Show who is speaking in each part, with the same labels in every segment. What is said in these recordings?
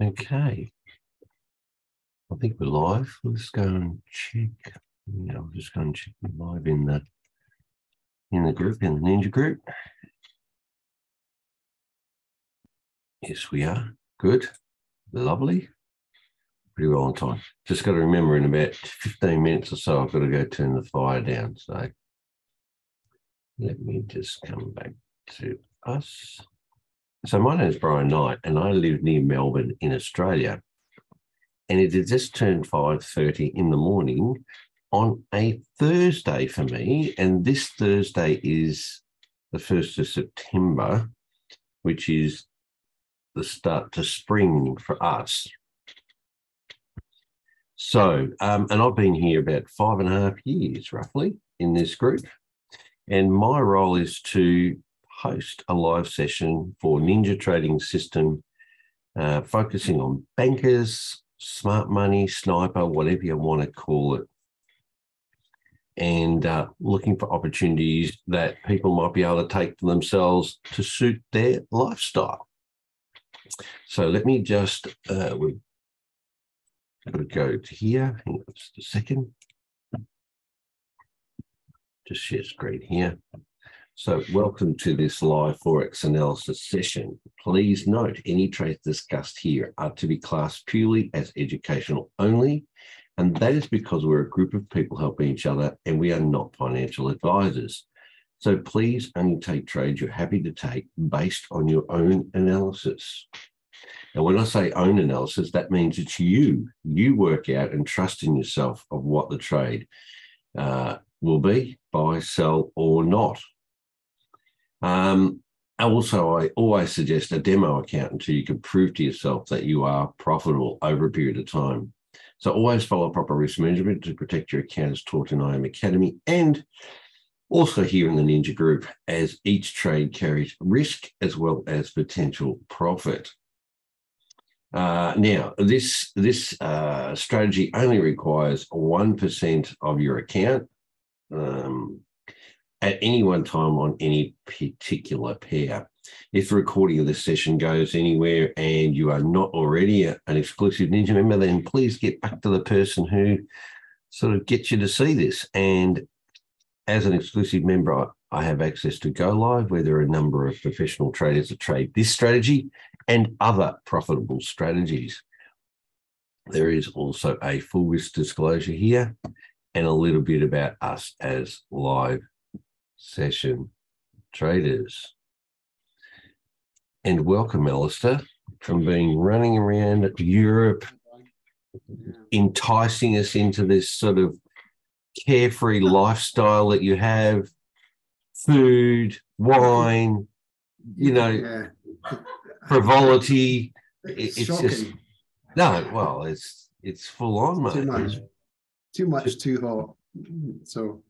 Speaker 1: Okay. I think we're live. Let's go and check. Yeah, I'll just go and check live in the in the group, in the Ninja group. Yes, we are. Good. Lovely. Pretty well on time. Just got to remember in about 15 minutes or so, I've got to go turn the fire down. So let me just come back to us. So my name is Brian Knight, and I live near Melbourne in Australia. And it had just turned 5.30 in the morning on a Thursday for me. And this Thursday is the 1st of September, which is the start to spring for us. So, um, and I've been here about five and a half years roughly in this group. And my role is to host a live session for Ninja Trading System, uh, focusing on bankers, smart money, sniper, whatever you want to call it, and uh, looking for opportunities that people might be able to take for themselves to suit their lifestyle. So let me just, uh, to go to here. Hang on just a second. Just share screen here. So welcome to this live Forex analysis session. Please note any trades discussed here are to be classed purely as educational only, and that is because we're a group of people helping each other and we are not financial advisors. So please only take trades you're happy to take based on your own analysis. And when I say own analysis, that means it's you. You work out and trust in yourself of what the trade uh, will be, buy, sell, or not. Um, also, I always suggest a demo account until you can prove to yourself that you are profitable over a period of time. So always follow proper risk management to protect your account as taught in IM Academy and also here in the Ninja Group as each trade carries risk as well as potential profit. Uh, now, this, this uh, strategy only requires 1% of your account. Um, at any one time on any particular pair. If the recording of this session goes anywhere and you are not already an exclusive Ninja member, then please get back to the person who sort of gets you to see this. And as an exclusive member, I, I have access to Go Live, where there are a number of professional traders that trade this strategy and other profitable strategies. There is also a full risk disclosure here and a little bit about us as live session traders. And welcome, Alistair, from being running around Europe, enticing us into this sort of carefree lifestyle that you have food, wine, you know, yeah. frivolity. It's, it's just no, well, it's it's full on, mate.
Speaker 2: Too much, too much, too hot. So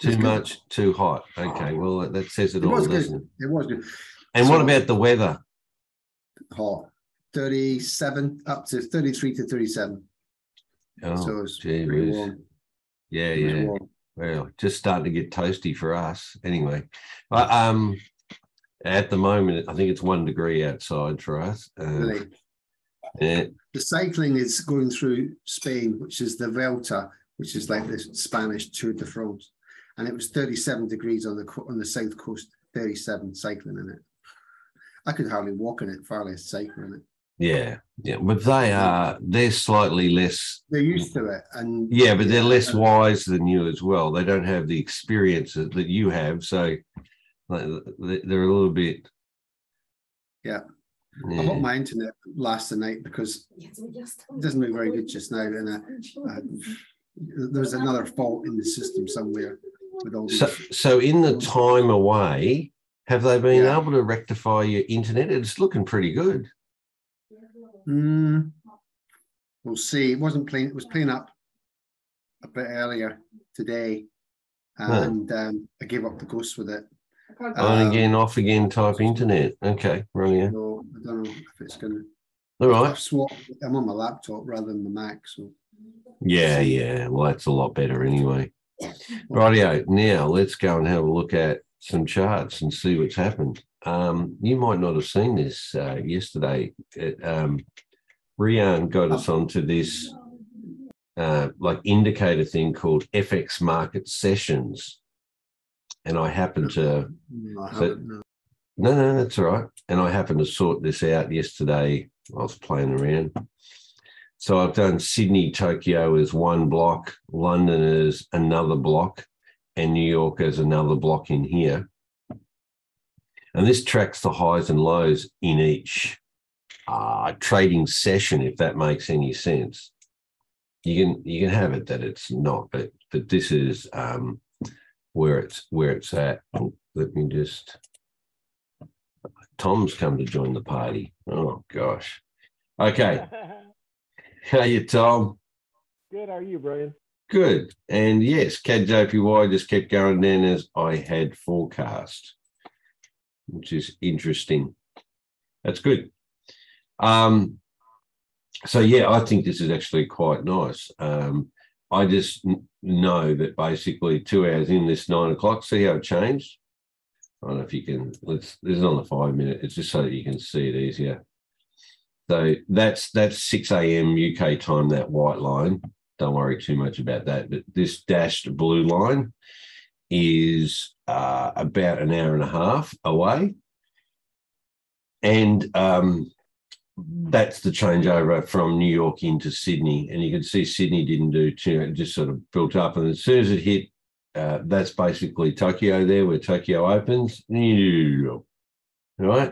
Speaker 1: too much, too hot. Okay, well that says it, it all, doesn't
Speaker 2: it? It was good.
Speaker 1: And so, what about the weather?
Speaker 2: Hot, thirty-seven up to thirty-three to thirty-seven.
Speaker 1: Oh, so it's pretty warm. Yeah, yeah. Warm. Well, just starting to get toasty for us, anyway. But um, at the moment, I think it's one degree outside for us. Uh, really?
Speaker 2: Yeah. The cycling is going through Spain, which is the Vuelta, which is like the Spanish Tour de France and it was 37 degrees on the on the south coast, 37 cycling in it. I could hardly walk in it, far less cycling in it.
Speaker 1: Yeah, yeah, but they are they're slightly less.
Speaker 2: They're used to it, and
Speaker 1: yeah, but they're less wise than you as well. They don't have the experience that you have, so they're a little bit.
Speaker 2: Yeah. yeah. I hope my internet lasts the night because it doesn't look very good just now, and uh, uh, there's another fault in the system somewhere
Speaker 1: so, so in the time away, have they been yeah. able to rectify your internet? It's looking pretty good.
Speaker 2: Mm, we'll see. It wasn't playing. It was playing up a bit earlier today, and um, I gave up the ghost with it.
Speaker 1: On um, again, off again type internet. Okay, running.
Speaker 2: No, I don't know if it's going to.
Speaker 1: All right.
Speaker 2: Swap. I'm on my laptop rather than the Mac, so.
Speaker 1: Yeah, yeah. Well, that's a lot better anyway. Rightio. Now let's go and have a look at some charts and see what's happened. Um, you might not have seen this uh, yesterday. It, um, Rian got us onto this uh, like indicator thing called FX market sessions. And I happened to
Speaker 2: I
Speaker 1: So-
Speaker 2: no.
Speaker 1: No, no, that's all right. And I happened to sort this out yesterday. I was playing around. So I've done Sydney, Tokyo as one block, London as another block, and New York as another block in here. And this tracks the highs and lows in each uh, trading session, if that makes any sense. You can you can have it that it's not, but but this is um, where it's where it's at. Let me just Tom's come to join the party. Oh gosh. Okay. How you, Tom?
Speaker 3: Good. How are you, Brian?
Speaker 1: Good. And yes, CAD JPY just kept going down as I had forecast, which is interesting. That's good. Um, so yeah, I think this is actually quite nice. Um, I just know that basically two hours in this nine o'clock, see how it changed? I don't know if you can, let's, this is on the five minute, it's just so that you can see it easier. So that's, that's six AM UK time, that white line. Don't worry too much about that. But this dashed blue line is uh, about an hour and a half away. And um, that's the changeover from New York into Sydney. And you can see Sydney didn't do too, it just sort of built up. And as soon as it hit, uh, that's basically Tokyo there, where Tokyo opens. Right.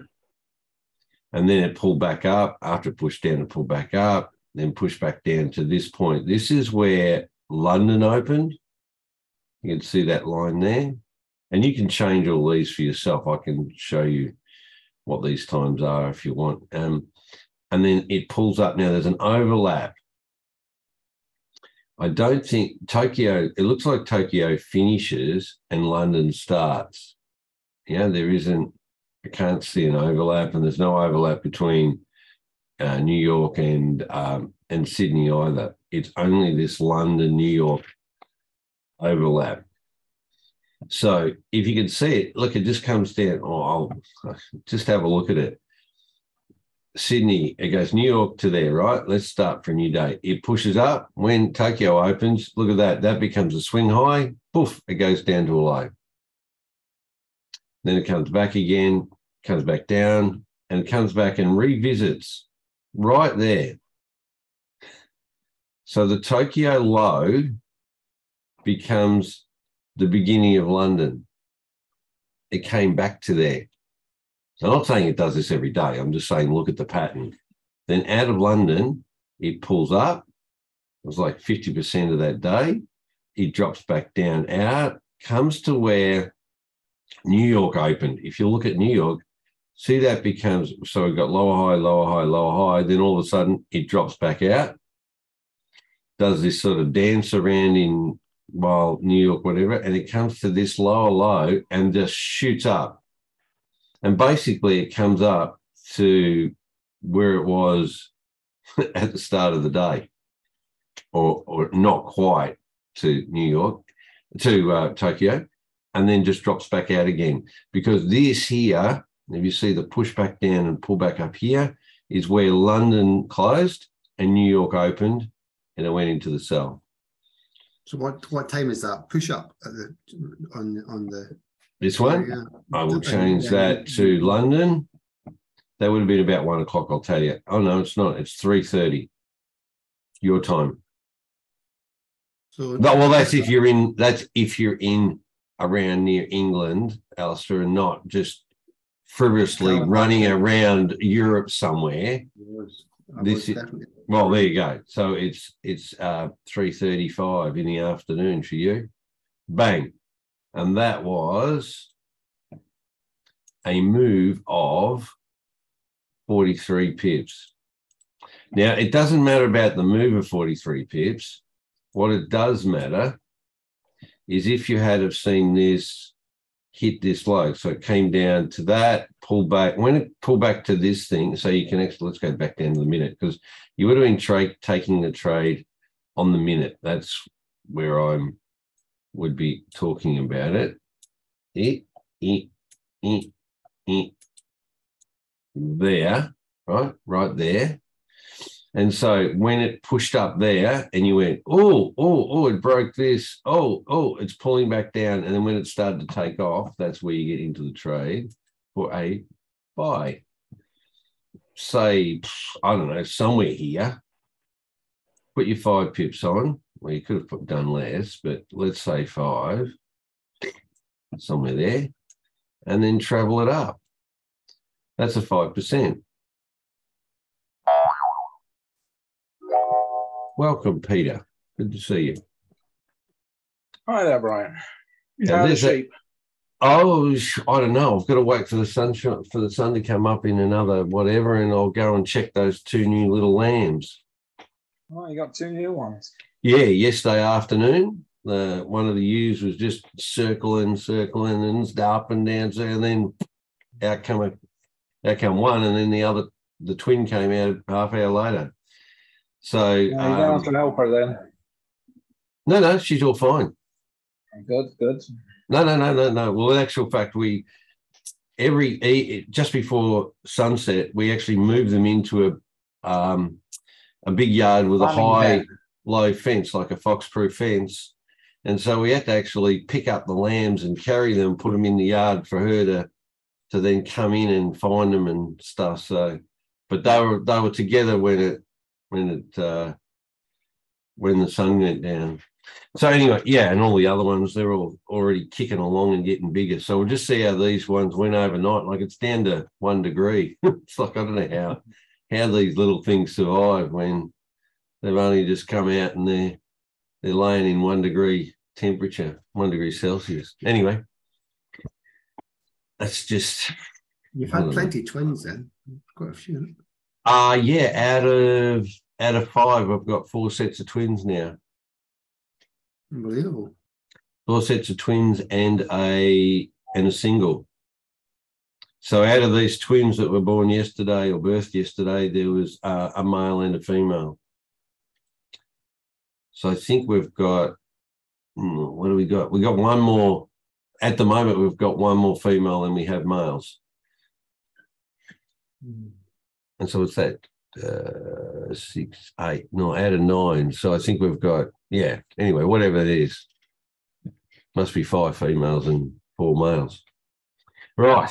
Speaker 1: And then it pulled back up. After it pushed down, it pulled back up, then pushed back down to this point. This is where London opened. You can see that line there. And you can change all these for yourself. I can show you what these times are if you want. Um, and then it pulls up. Now there's an overlap. I don't think Tokyo, it looks like Tokyo finishes and London starts. Yeah, there isn't, I can't see an overlap, and there's no overlap between uh, New York and um, and Sydney either. It's only this London, New York overlap. So if you can see it, look, it just comes down. Oh, I'll just have a look at it. Sydney, it goes New York to there, right? Let's start for a new day. It pushes up when Tokyo opens. Look at that. That becomes a swing high. Poof, it goes down to a low. Then it comes back again, comes back down, and it comes back and revisits right there. So the Tokyo low becomes the beginning of London. It came back to there. So I'm not saying it does this every day. I'm just saying look at the pattern. Then out of London, it pulls up. It was like 50% of that day. It drops back down out, comes to where New York opened. If you look at New York, see that becomes so we've got lower high, lower high, lower high. Then all of a sudden it drops back out, does this sort of dance around in while New York, whatever, and it comes to this lower low and just shoots up. And basically it comes up to where it was at the start of the day, or or not quite to New York, to uh, Tokyo, and then just drops back out again. Because this here, if you see the push back down and pull back up here, is where London closed and New York opened, and it went into the sell.
Speaker 2: So what what time is that push up the on on the
Speaker 1: This one,
Speaker 2: Yeah.
Speaker 1: I will change
Speaker 2: yeah.
Speaker 1: that to London. That would have been about one o'clock, I'll tell you. Oh no, it's not. It's three thirty. Your time.
Speaker 2: So
Speaker 1: well, that's if you're in. That's if you're in around near England, Alistair, and not just frivolously running around Europe somewhere.
Speaker 2: I
Speaker 1: this
Speaker 2: was
Speaker 1: is-
Speaker 2: definitely
Speaker 1: Well, there you go. So it's it's uh, three thirty-five in the afternoon for you. Bang, and that was a move of forty-three pips. Now it doesn't matter about the move of forty-three pips. What it does matter is if you had have seen this hit this low, so it came down to that, pull back. When it pulled back to this thing, so you can actually let's go back down to the minute because you would have been tra- taking the trade on the minute. That's where I'm would be talking about it. There, right, right there. And so when it pushed up there and you went, oh, oh, oh, it broke this. Oh, oh, it's pulling back down. And then when it started to take off, that's where you get into the trade for a buy. Say, I don't know, somewhere here, put your five pips on. Well, you could have put, done less, but let's say five, somewhere there, and then travel it up. That's a 5%. Welcome, Peter. Good to see you.
Speaker 4: Hi there, Brian. How are the sheep?
Speaker 1: Oh, I don't know. I've got to wait for the sunshine for the sun to come up in another whatever, and I'll go and check those two new little lambs.
Speaker 4: Oh, you got two new ones.
Speaker 1: Yeah, yesterday afternoon, the one of the ewes was just circling, circling, and up and down, so and then out come a, out come one, and then the other, the twin came out half hour later. So
Speaker 4: Yeah, you don't
Speaker 1: um,
Speaker 4: have to help her then.
Speaker 1: no, no, she's all fine.
Speaker 4: Good, good.
Speaker 1: No, no, no, no, no. Well, in actual fact, we every just before sunset, we actually moved them into a um, a big yard with a high, low fence, like a fox-proof fence, and so we had to actually pick up the lambs and carry them, put them in the yard for her to to then come in and find them and stuff. So, but they were they were together when it when it uh, when the sun went down. So anyway, yeah, and all the other ones, they're all already kicking along and getting bigger. So we'll just see how these ones went overnight. Like it's down to one degree. it's like I don't know how how these little things survive when they've only just come out and they're they're laying in one degree temperature, one degree Celsius. Anyway, that's just
Speaker 2: You've had
Speaker 1: know.
Speaker 2: plenty twins then. Quite a few.
Speaker 1: Uh yeah, out of out of five, I've got four sets of twins now.
Speaker 2: Unbelievable.
Speaker 1: four sets of twins and a and a single. So out of these twins that were born yesterday or birthed yesterday, there was uh, a male and a female. So I think we've got hmm, what do we got? We got one more. At the moment, we've got one more female than we have males. And so it's that uh, six, eight, no, out of nine. So I think we've got, yeah, anyway, whatever it is, must be five females and four males. Right.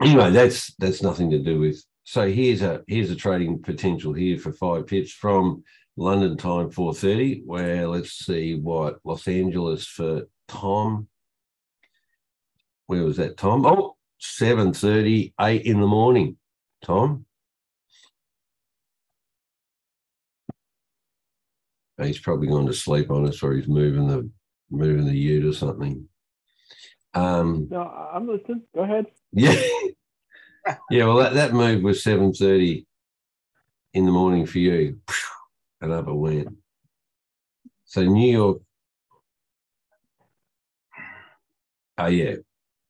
Speaker 1: Anyway, that's that's nothing to do with. So here's a here's a trading potential here for five pips from London time 4:30. Where let's see what Los Angeles for Tom. Where was that, Tom? Oh, 7:30, 8 in the morning. Tom. He's probably gone to sleep on us, or he's moving the moving the ute or something. Um,
Speaker 3: No, I'm listening. Go ahead.
Speaker 1: yeah, yeah. Well, that, that move was seven thirty in the morning for you, and up it went. So New York. Oh yeah.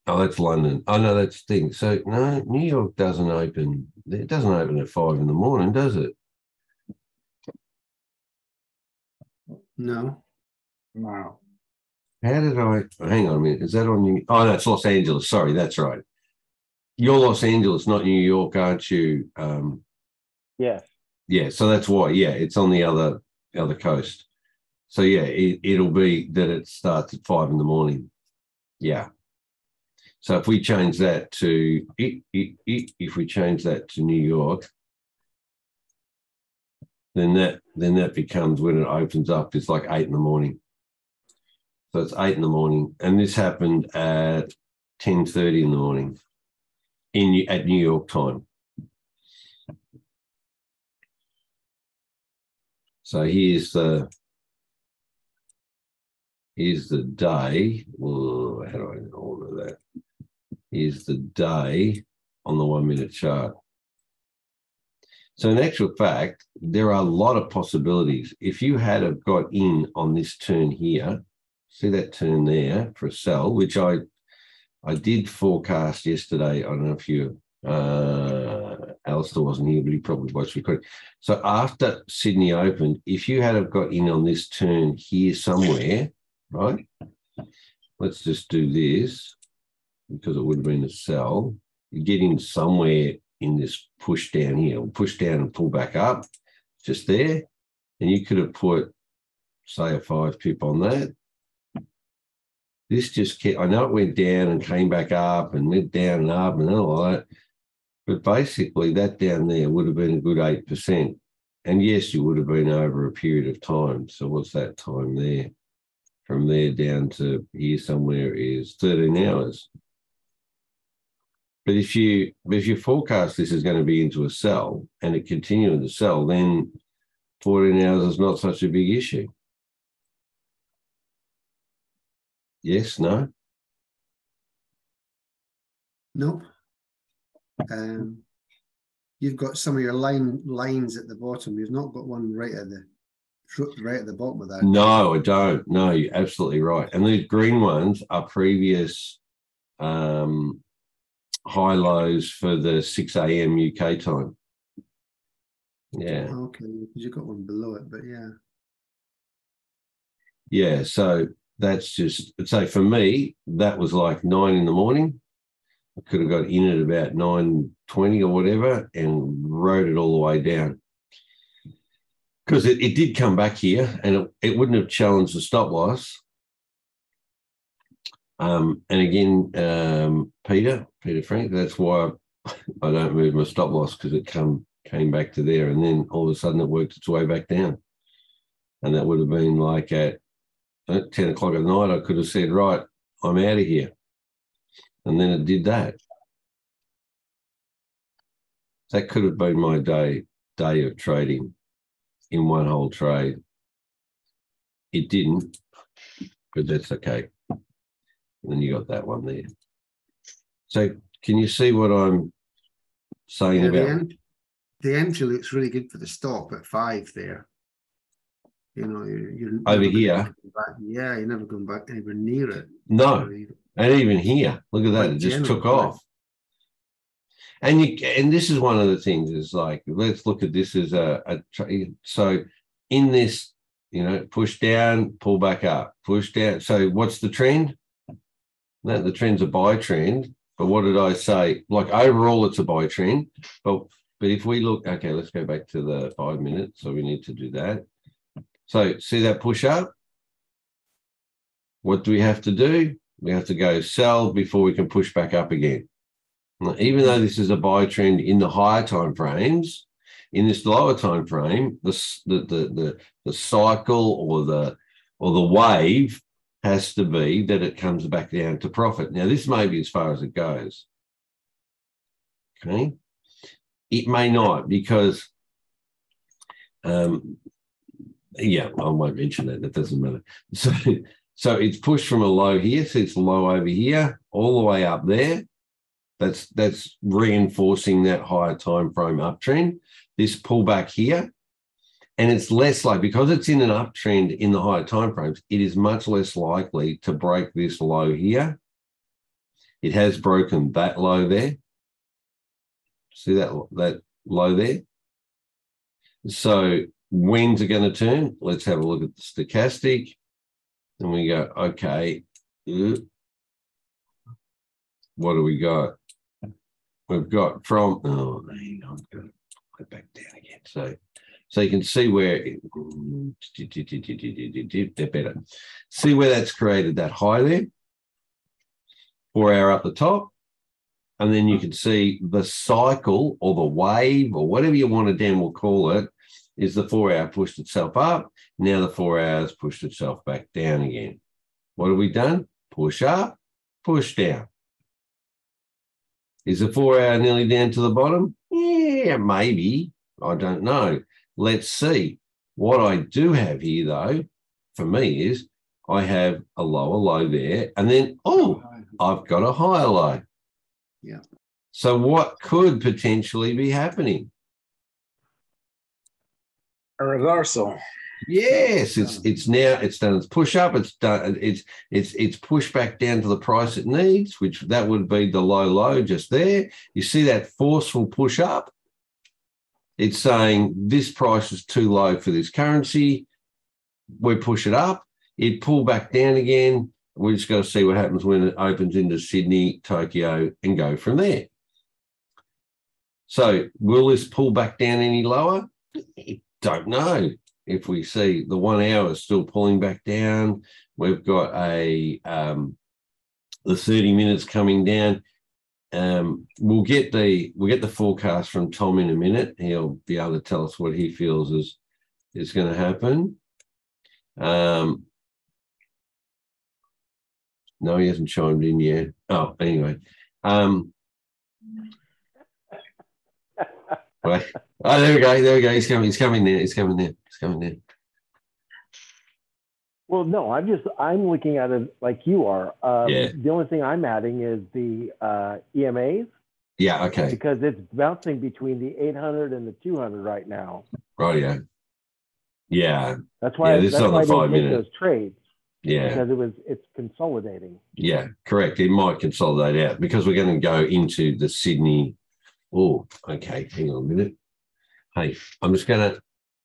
Speaker 1: Oh, that's London. Oh no, that's the thing. So no, New York doesn't open. It doesn't open at five in the morning, does it?
Speaker 2: No.
Speaker 4: No.
Speaker 1: How did I hang on a minute? Is that on New? Oh, that's Los Angeles. Sorry, that's right. You're Los Angeles, not New York, aren't you? Um,
Speaker 3: Yes.
Speaker 1: yeah, so that's why. Yeah, it's on the other other coast. So yeah, it, it'll be that it starts at five in the morning. Yeah. So if we change that to if we change that to New York, then that then that becomes when it opens up. It's like eight in the morning. So it's eight in the morning, and this happened at ten thirty in the morning, in at New York time. So here's the here's the day. Whoa, how do I order that? Here's the day on the one minute chart. So in actual fact, there are a lot of possibilities. If you had have got in on this turn here, see that turn there for a sell, which I I did forecast yesterday. I don't know if you uh Alistair wasn't here, but he probably watched recording. So after Sydney opened, if you had have got in on this turn here somewhere, right? Let's just do this because it would have been a sell. You get in somewhere in this push down here, push down and pull back up. just there, and you could have put, say, a five pip on that. This just kept, I know it went down and came back up and went down and up and all that. But basically, that down there would have been a good 8%. And yes, you would have been over a period of time. So, what's that time there? From there down to here somewhere is 13 hours. But if you if you forecast this is going to be into a sell and it continuing to sell, then 14 hours is not such a big issue. Yes, no?
Speaker 2: Nope. Um, you've got some of your line lines at the bottom. You've not got one right at the right at the bottom of that.
Speaker 1: No, I don't. No, you're absolutely right. And these green ones are previous um, high lows for the 6 a.m. UK time. Yeah.
Speaker 2: Okay, because you've got one below it, but yeah.
Speaker 1: Yeah. So that's just so for me, that was like nine in the morning. I could have got in at about nine twenty or whatever and rode it all the way down. Because it, it did come back here and it, it wouldn't have challenged the stop loss. Um, and again, um, Peter, Peter Frank, that's why I don't move my stop loss because it come came back to there and then all of a sudden it worked its way back down. And that would have been like at 10 o'clock at night, I could have said, right, I'm out of here. And then it did that. That could have been my day day of trading in one whole trade. It didn't, but that's okay. And then you got that one there. So can you see what I'm saying
Speaker 2: yeah
Speaker 1: about
Speaker 2: the, en- the entry looks really good for the stop at five there. You know, you're, you're
Speaker 1: Over here?
Speaker 2: Yeah, you're never going back anywhere near it.
Speaker 1: no? And even here, look at that,
Speaker 2: Quite
Speaker 1: it just took off. And you and this is one of the things is like let's look at this as a, a tra- so in this you know push down pull back up push down so what's the trend that the trend's a buy trend but what did I say? Like overall it's a buy trend but but if we look okay let's go back to the five minutes so we need to do that. So see that push up? What do we have to do? We have to go sell before we can push back up again. Even though this is a buy trend in the higher time frames, in this lower time frame, the, the, the, the, the cycle or the or the wave has to be that it comes back down to profit. Now, this may be as far as it goes. Okay. It may not because um yeah, I won't mention that. That doesn't matter. So so it's pushed from a low here, so it's low over here, all the way up there. That's that's reinforcing that higher time frame uptrend. This pullback here, and it's less like because it's in an uptrend in the higher time frames, it is much less likely to break this low here. It has broken that low there. See that that low there. So when's it going to turn? Let's have a look at the stochastic. And we go, okay, what do we got? We've got from, oh, hang on, I'm going to put it back down again. So, so you can see where, they're better. See where that's created that high there? Four hour up the top. And then you can see the cycle or the wave or whatever you want to damn will call it is the four hour pushed itself up. Now the four hours pushed itself back down again. What have we done? Push up, push down. Is the four hour nearly down to the bottom? Yeah, maybe. I don't know. Let's see. What I do have here, though, for me is I have a lower low there, and then, oh, I've got a higher low.
Speaker 2: Yeah.
Speaker 1: So, what could potentially be happening?
Speaker 4: A reversal.
Speaker 1: Yes, it's it's now it's done its push up. It's done it's it's it's pushed back down to the price it needs, which that would be the low low just there. You see that forceful push up. It's saying this price is too low for this currency. We push it up. It pull back down again. We're just going to see what happens when it opens into Sydney, Tokyo, and go from there. So, will this pull back down any lower? Don't know if we see the one hour is still pulling back down. We've got a um, the 30 minutes coming down. Um, we'll get the we'll get the forecast from Tom in a minute. He'll be able to tell us what he feels is is going to happen. Um, no, he hasn't chimed in yet. Oh, anyway. Um. Oh, there we go. There we go. He's coming. He's coming there. He's coming there. He's coming there.
Speaker 3: Well, no, I'm just I'm looking at it like you are. Um,
Speaker 1: Yeah.
Speaker 3: The only thing I'm adding is the uh, EMAs
Speaker 1: Yeah. Okay.
Speaker 3: because it's bouncing between the 800 and the 200 right now.
Speaker 1: Right. Yeah. Yeah.
Speaker 3: That's why.
Speaker 1: Yeah, this is
Speaker 3: that's
Speaker 1: on
Speaker 3: why didn't
Speaker 1: five minute.
Speaker 3: those trades
Speaker 1: Yeah.
Speaker 3: because it was it's consolidating.
Speaker 1: Yeah. Correct. It might consolidate out because we're going to go into the Sydney. Oh, okay. Hang on a minute. Hey, I'm just going to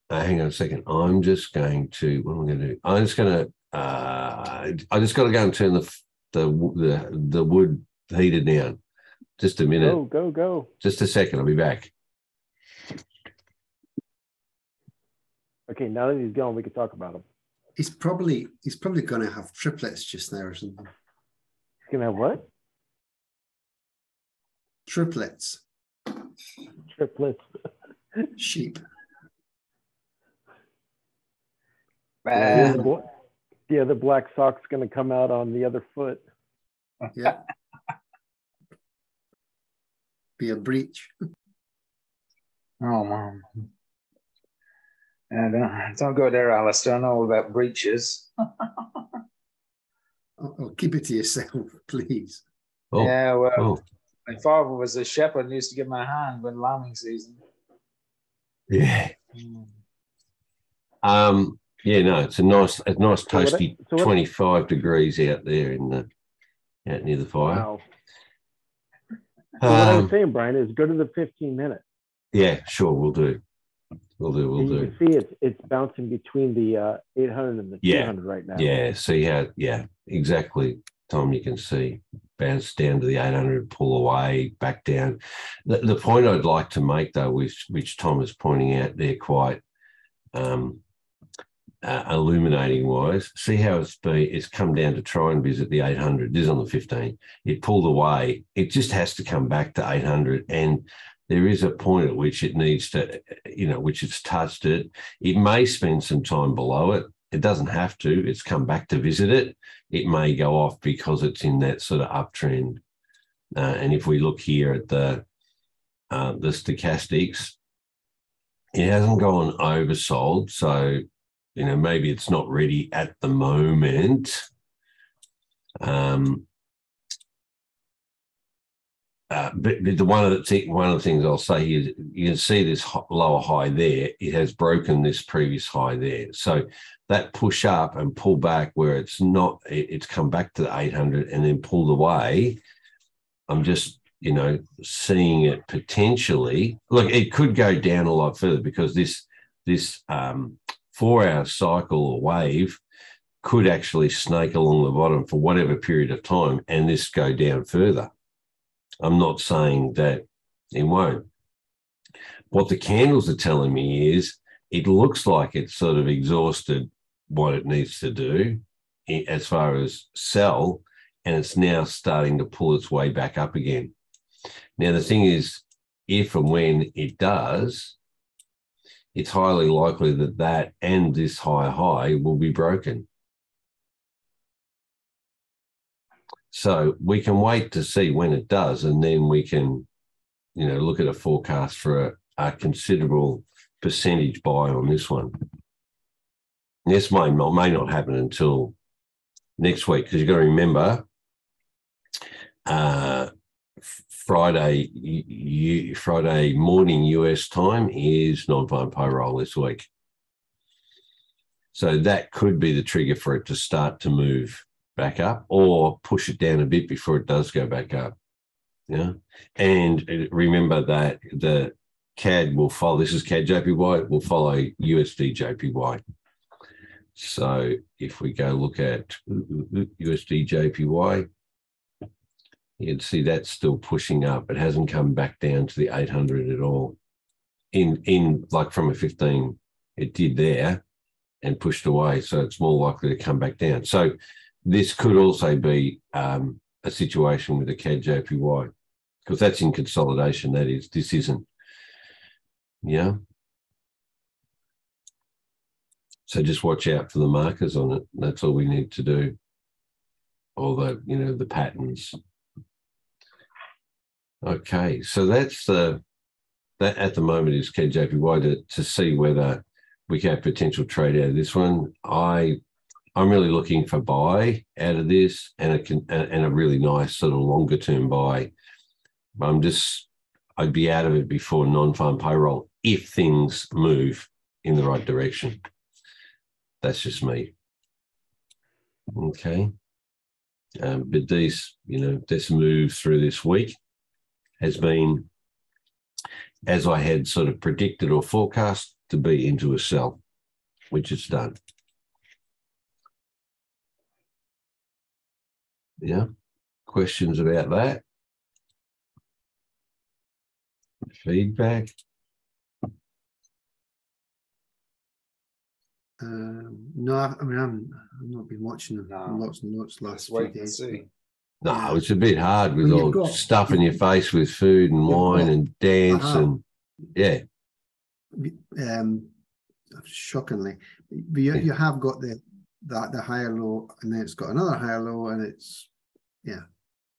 Speaker 1: uh, hang on a second. I'm just going to. What am I going to do? I'm just going to. Uh, I just got to go and turn the the the the wood heater down. Just a minute.
Speaker 3: Go go go.
Speaker 1: Just a second. I'll be back.
Speaker 3: Okay, now that he's gone, we can talk about him.
Speaker 2: He's probably he's probably going to have triplets just now or something.
Speaker 3: He's gonna have what?
Speaker 2: Triplets,
Speaker 3: Triplets.
Speaker 2: sheep.
Speaker 3: The other the other black sock's gonna come out on the other foot.
Speaker 2: Yeah. Be a breech.
Speaker 4: Oh man. And don't, don't go there, Alistair. I know all about breaches.
Speaker 2: Oh, oh, keep it to yourself, please.
Speaker 1: Oh.
Speaker 4: yeah, well,
Speaker 1: Oh.
Speaker 4: my father was a shepherd and used to give my hand when lambing season.
Speaker 1: Yeah.
Speaker 4: Mm.
Speaker 1: Um. Yeah. No. It's a nice, a nice
Speaker 3: So
Speaker 1: toasty
Speaker 3: so what-
Speaker 1: 25 degrees out there in the out near the fire.
Speaker 3: Wow. So what I
Speaker 1: Um,
Speaker 3: saying, Brian, is go to the 15 minute.
Speaker 1: yeah, sure, we'll do. We'll do. We'll
Speaker 3: and you
Speaker 1: do.
Speaker 3: can see it's it's bouncing between the uh, 800 and the
Speaker 1: Yeah.
Speaker 3: 200 right now.
Speaker 1: Yeah. See how? Yeah, exactly. Tom, you can see bounce down to the 800, pull away, back down. The, the point I'd like to make, though, which which Tom is pointing out there, quite um, uh, illuminating wise. See how it's been? It's come down to try and visit the 800. This is on the 15. It pulled away. It just has to come back to 800, and there is a point at which it needs to, you know, which it's touched it. It may spend some time below it. It doesn't have to. It's come back to visit it. It may go off because it's in that sort of uptrend. Uh, and if we look here at the uh, the stochastics, it hasn't gone oversold. So, you know, maybe it's not ready at the moment. Um, uh, but, but the one of the thi- one of the things I'll say is you can see this ho- lower high there. It has broken this previous high there. So that push up and pull back where it's not, it- it's come back to the 800 and then pulled away. I'm just, you know, seeing it potentially. Look, it could go down a lot further because this this um, four hour cycle or wave could actually snake along the bottom for whatever period of time and this go down further. I'm not saying that it won't. What the candles are telling me is it looks like it's sort of exhausted what it needs to do as far as sell, and it's now starting to pull its way back up again. Now, the thing is, if and when it does, it's highly likely that that and this high high will be broken. So we can wait to see when it does, and then we can, you know, look at a forecast for a, a considerable percentage buy on this one. This may not, may not happen until next week because you've got to remember uh, Friday, y- y- Friday morning US time is non-farm payroll this week. So that could be the trigger for it to start to move back up or push it down a bit before it does go back up. Yeah. And remember that the CAD will follow, this is CAD JPY, will follow USD JPY. So if we go look at USD JPY, you can see that's still pushing up. It hasn't come back down to the 800 at all in, in like from a 15 it did there and pushed away. So it's more likely to come back down. So this could also be um, a situation with the CAD JPY because that's in consolidation. That is, this isn't. Yeah. So just watch out for the markers on it. That's all we need to do. All the, you know, the patterns. Okay, so that's the that at the moment is KJPY to, to see whether we can have potential trade out of this one. I I'm really looking for buy out of this and a and a really nice sort of longer term buy. I'm just I'd be out of it before non-farm payroll if things move in the right direction. That's just me. Okay. Um, but these, you know, this move through this week has been, as I had sort of predicted or forecast, to be into a sell, which it's done. Yeah. Questions about that? Feedback?
Speaker 2: Um, no, I, I mean, I'm, I've not been watching them.
Speaker 4: No.
Speaker 2: Lots and lots last
Speaker 4: Let's
Speaker 2: few
Speaker 4: wait and
Speaker 2: days.
Speaker 1: No, it's a bit hard with all
Speaker 2: got-
Speaker 1: stuffing your face with food and wine
Speaker 2: got-
Speaker 1: and dance
Speaker 2: Uh-huh.
Speaker 1: and yeah,
Speaker 2: Um, shockingly, but you, you have got the that the higher low, and then it's got another higher low, and it's yeah,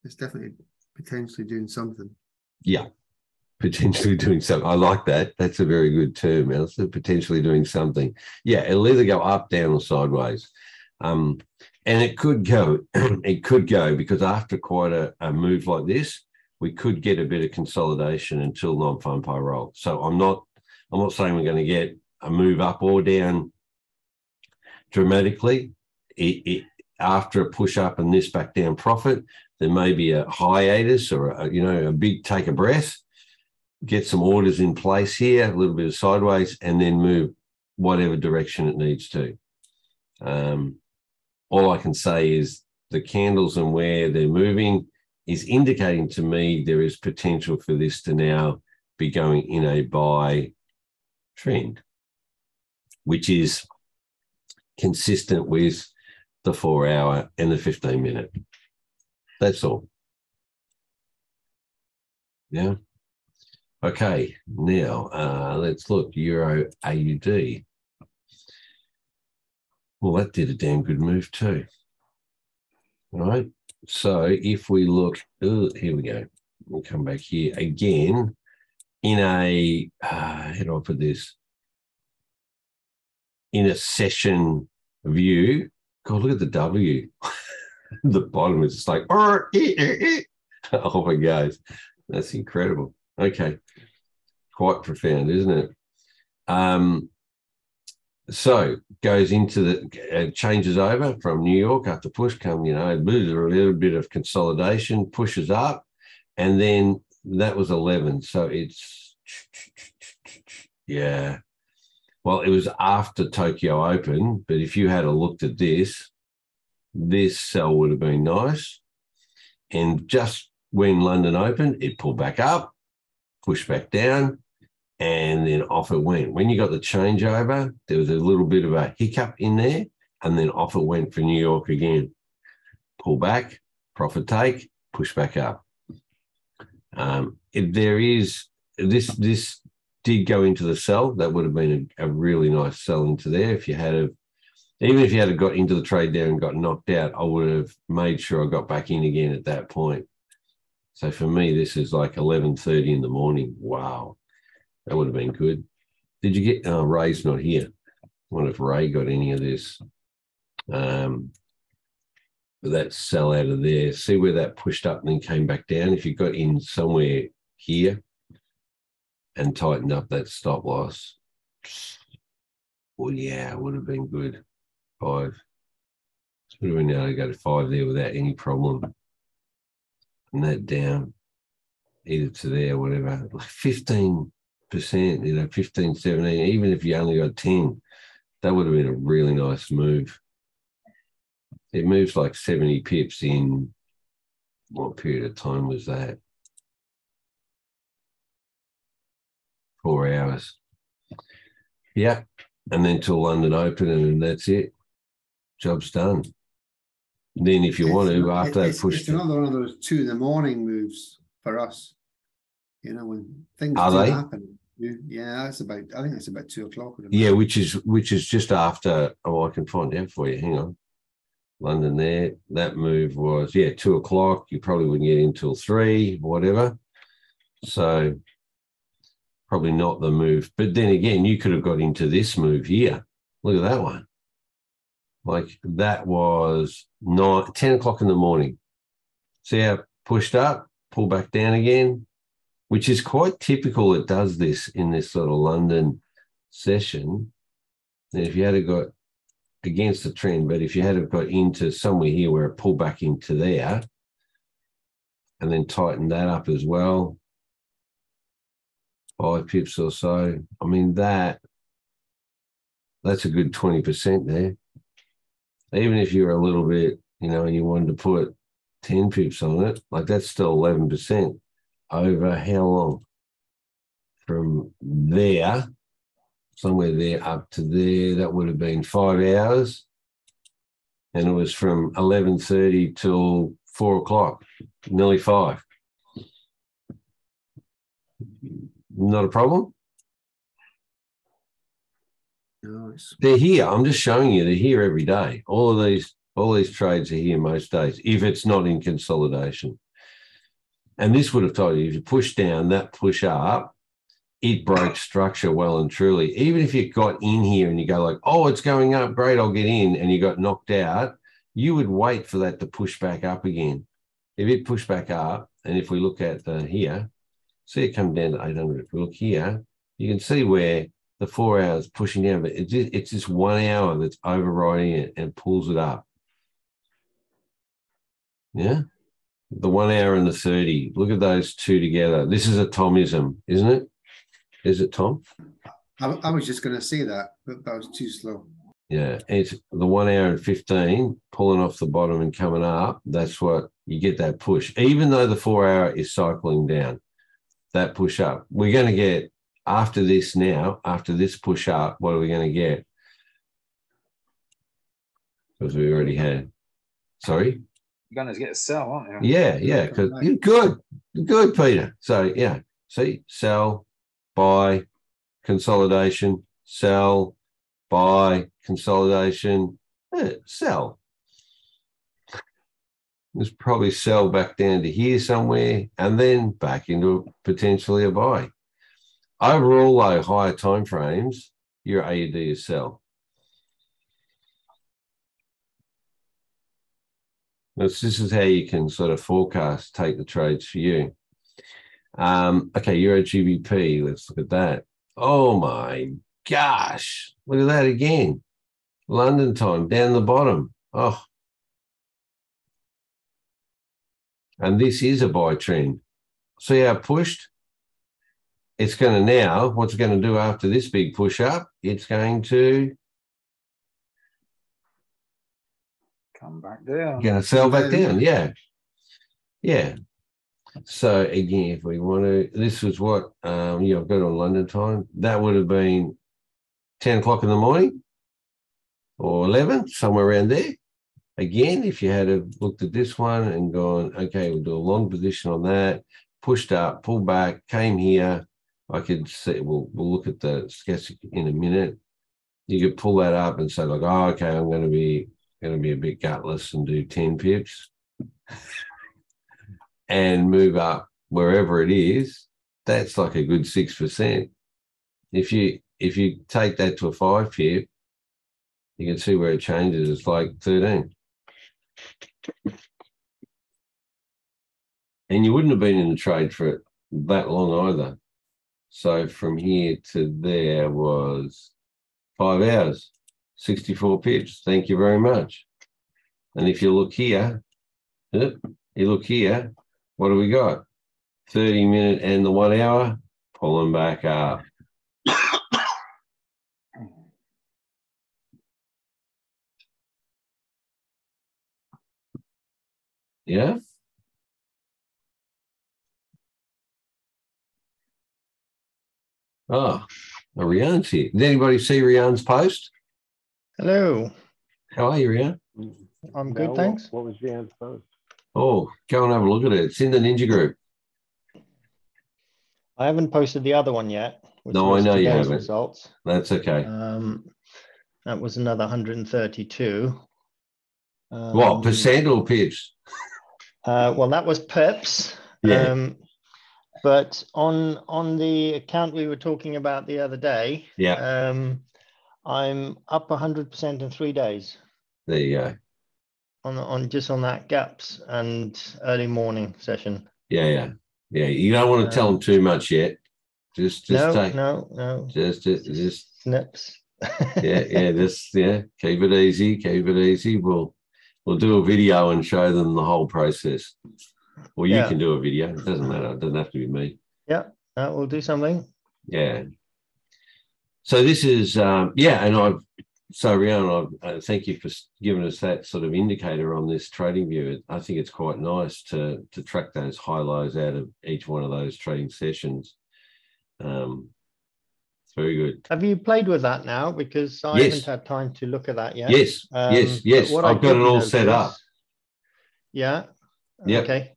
Speaker 2: it's definitely potentially doing something.
Speaker 1: yeah, potentially doing something. I like that. That's a very good term, Elsa. Potentially doing something. Yeah, it'll either go up, down, or sideways. Um, and it could go, it could go because after quite a, a move like this, we could get a bit of consolidation until non-farm payroll. So I'm not, I'm not saying we're going to get a move up or down dramatically. It, it after a push up and this back down profit, there may be a hiatus or a, you know a big take a breath, get some orders in place here, a little bit of sideways, and then move whatever direction it needs to. Um, all I can say is the candles and where they're moving is indicating to me there is potential for this to now be going in a buy trend, which is consistent with the four hour and the 15 minute. That's all. Yeah. Okay. Now uh, let's look Euro AUD. Well, that did a damn good move too. All right. So if we look, oh, here we go. We'll come back here again in a, uh, how do I put this? In a session view. God, look at the W. the bottom is just like, off it goes. That's incredible. Okay. Quite profound, isn't it? Um, so goes into the uh, changes over from New York after push come, you know, a little bit of consolidation, pushes up, and then that was 11. So it's yeah. Well, it was after Tokyo Open, but if you had a looked at this, this sell would have been nice. And just when London opened, it pulled back up, pushed back down, and then off it went. When you got the changeover, there was a little bit of a hiccup in there, and then off it went for New York again. Pull back, profit take, push back up. Um, if there is this, this did go into the sell. That would have been a, a really nice sell into there. If you had a, even if you had got into the trade there and got knocked out, I would have made sure I got back in again at that point. So for me, this is like eleven thirty in the morning. Wow, that would have been good. Did you get? Oh, Ray's not here. I wonder if Ray got any of this. Um, that sell out of there. See where that pushed up and then came back down. If you got in somewhere here and tightened up that stop loss, well, yeah, it would have been good. Five. Would have able to go to five there without any problem. And that down either to there, whatever, like 15%, you know, 15, 17, even if you only got 10, that would have been a really nice move. It moves like 70 pips in what period of time was that? Four hours. Yeah, and then till London Open, and that's it. Job's done. Then, if you want to, after they
Speaker 2: it's-
Speaker 1: push,
Speaker 2: It's another one of those two in the morning moves for us. You know, when things
Speaker 1: Are
Speaker 2: do
Speaker 1: they?
Speaker 2: happen. Yeah, that's about, I think that's about two o'clock.
Speaker 1: yeah, which is which is just after. Oh, I can find out for you. Hang on. London there. That move was yeah two o'clock. You probably wouldn't get in till three, whatever. So probably not the move. But then again, you could have got into this move here. Look at that one. Like that was nine, 10 o'clock in the morning. See how pushed up, pull back down again, which is quite typical. It does this in this sort of London session. And if you had got against the trend, but if you had got into somewhere here where it pulled back into there and then tightened that up as well, five pips or so. I mean, that that's a good 20% there. Even if you're a little bit, you know, and you wanted to put 10 pips on it, like that's still 11% over how long? From there, somewhere there up to there, that would have been five hours. And it was from 11.30 till four o'clock, nearly five. Not a problem.
Speaker 2: It's,
Speaker 1: They're here. I'm just showing you. They're here every day. All of these, all these trades are here most days, if it's not in consolidation. And this would have told you if you push down, that push up, it broke structure well and truly. Even if you got in here and you go like, oh, it's going up, great, I'll get in, and you got knocked out, you would wait for that to push back up again. If it pushed back up, and if we look at here, see it come down to 800. If we look here, you can see where the four hours pushing down, but it's it's just one hour that's overriding it and pulls it up. Yeah. The one hour and the 30. Look at those two together. This is a Tomism, isn't it? Is it Tom?
Speaker 2: I, I was just gonna say that, but that was too slow.
Speaker 1: Yeah. It's the one hour and 15 pulling off the bottom and coming up. That's what you get that push. Even though the four hour is cycling down, that push up. We're going to get after this now, after this push up, what are we going to get? Because we already had. Sorry?
Speaker 4: You're gonna get a sell, aren't you?
Speaker 1: Yeah, yeah. Because you're good. You're good, Peter. So, yeah. See, sell, buy, consolidation, sell, buy, consolidation, eh, sell. There's probably sell back down to here somewhere and then back into potentially a buy. Overall, though, higher time frames, your AUD is sell. This, this is how you can sort of forecast, take the trades for you. Um, okay, Euro GBP, let's look at that. Oh my gosh, look at that again. London time down the bottom. Oh. And this is a buy trend. See how it pushed? It's going to now, what's it going to do after this big push up? It's going to
Speaker 4: Come back down.
Speaker 1: going to sell back down. Yeah. Yeah. So again, if we want to, this was what, um, yeah, I've got on London time. That would have been 10 o'clock in the morning or 11, somewhere around there. Again, if you had have looked at this one and gone, okay, we'll do a long position on that, pushed up, pulled back, came here. I could see, we'll, we'll look at the sketch in a minute. You could pull that up and say, like, oh, okay, I'm going to be going to be a bit gutless and do 10 pips and move up wherever it is, that's like a good 6%. If you if you take that to a five pip, you can see where it changes. It's like 13. And you wouldn't have been in the trade for that long either. So from here to there was five hours, 64 pips. Thank you very much. And if you look here, you look here, what do we got? 30 minute and the one hour, pulling back up. Yeah. Ah, oh, Oh, Rianne's here. Did anybody see Rianne's post?
Speaker 5: Hello,
Speaker 1: How are you, Rianne?
Speaker 5: I'm good,
Speaker 3: what-
Speaker 5: thanks.
Speaker 3: What was Jan's post?
Speaker 1: Oh, go and have a look at it. It's in the Ninja Group.
Speaker 5: I haven't posted the other one yet.
Speaker 1: No, I know you haven't.
Speaker 5: Results.
Speaker 1: That's okay.
Speaker 5: Um, that was another 132.
Speaker 1: what
Speaker 5: Um,
Speaker 1: percent or pips?
Speaker 5: Uh, well, that was pips.
Speaker 1: Yeah.
Speaker 5: Um, but on on the account we were talking about the other day,
Speaker 1: Yeah,
Speaker 5: um, I'm up 100% in three days
Speaker 1: there you go.
Speaker 5: on on just on that gaps and early morning session.
Speaker 1: Yeah, yeah, yeah. You don't want to tell them too much yet. Just, just
Speaker 5: no,
Speaker 1: take,
Speaker 5: no, no,
Speaker 1: just, just, just,
Speaker 5: snips.
Speaker 1: yeah, yeah. Just, yeah. Keep it easy. Keep it easy. We'll, we'll do a video and show them the whole process. Or you
Speaker 5: Yeah.
Speaker 1: can do a video. It doesn't matter. It doesn't have to be me.
Speaker 5: That will do something.
Speaker 1: Yeah. So this is, um, yeah, and I've, so Rihanna, I uh, thank you for giving us that sort of indicator on this TradingView. I think it's quite nice to to track those high lows out of each one of those trading sessions. Um, it's very good.
Speaker 5: Have you played with that now? Because I
Speaker 1: Yes.
Speaker 5: haven't had time to look at that yet.
Speaker 1: Yes,
Speaker 5: Um,
Speaker 1: yes, yes. I've got it all set up.
Speaker 5: Yeah.
Speaker 1: Yep.
Speaker 5: Okay.